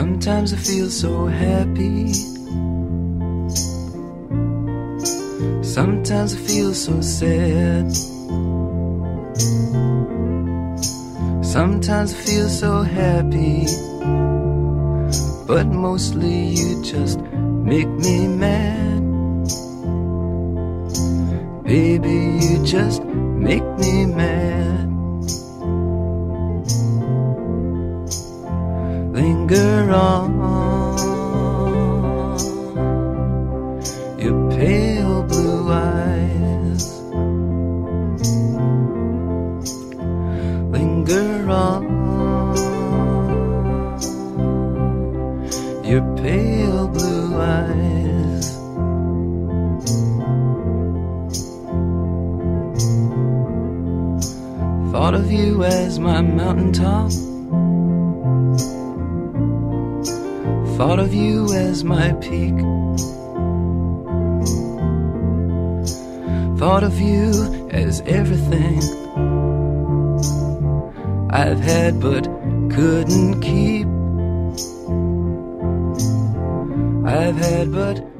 Sometimes I feel so happy. Sometimes I feel so sad. Sometimes I feel so happy. But mostly you just make me mad. Baby, you just make me mad. Linger on, your pale blue eyes. Linger on, your pale blue eyes. Thought of you as my mountaintop. Thought of you as my peak. Thought of you as everything I've had but couldn't keep. I've had but